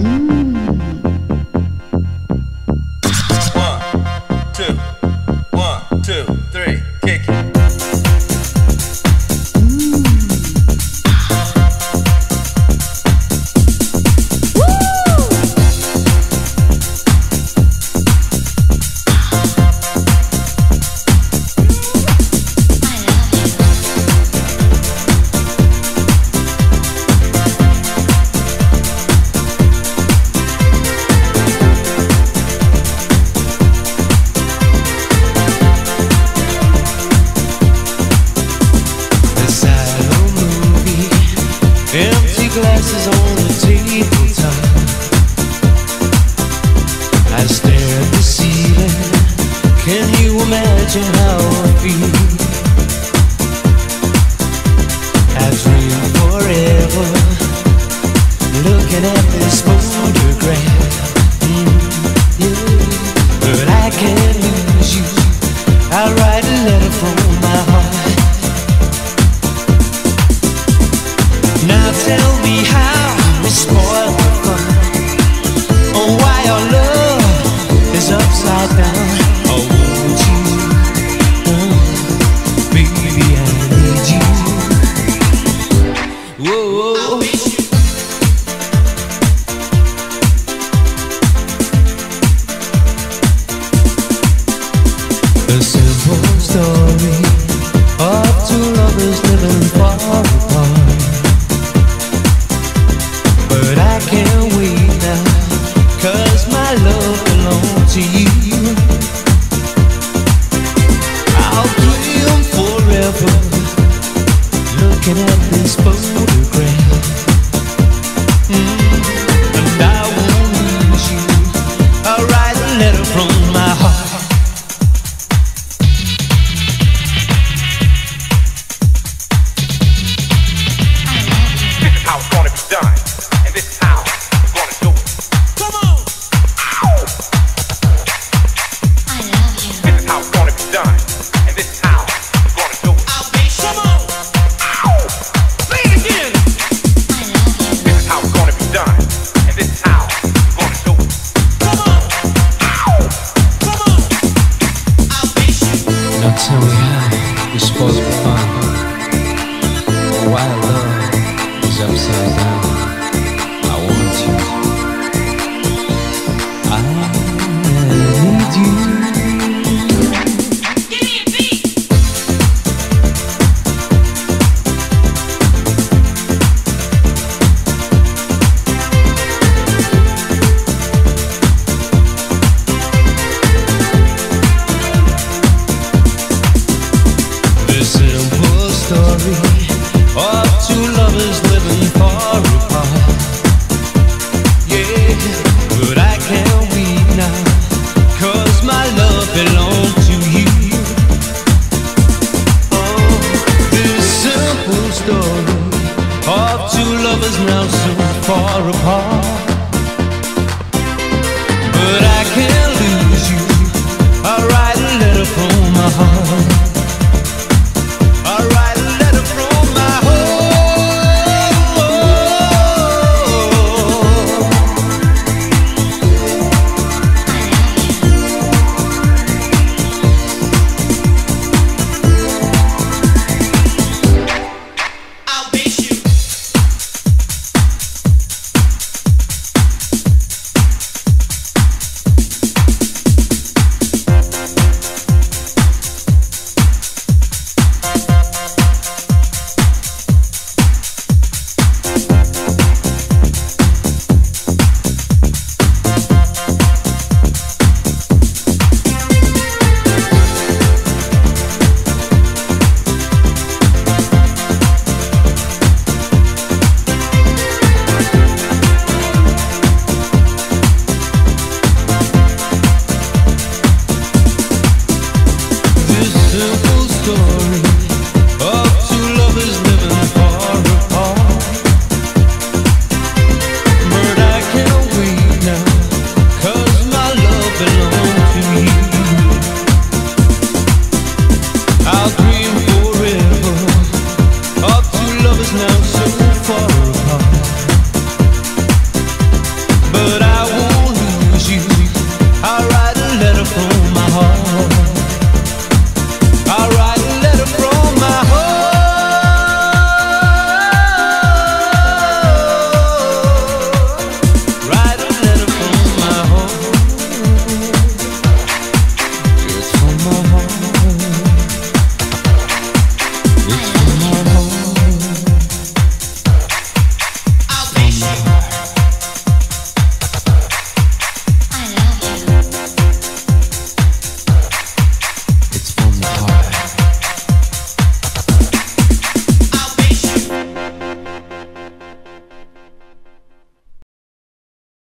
Hmm. glasses on the table top. I stare at the ceiling. Can you imagine how I feel? I dream forever, looking at this photograph. Mm, yeah. But I can't. A simple story of two lovers living far apart. But I can't wait now, my love belongs to you. my heart.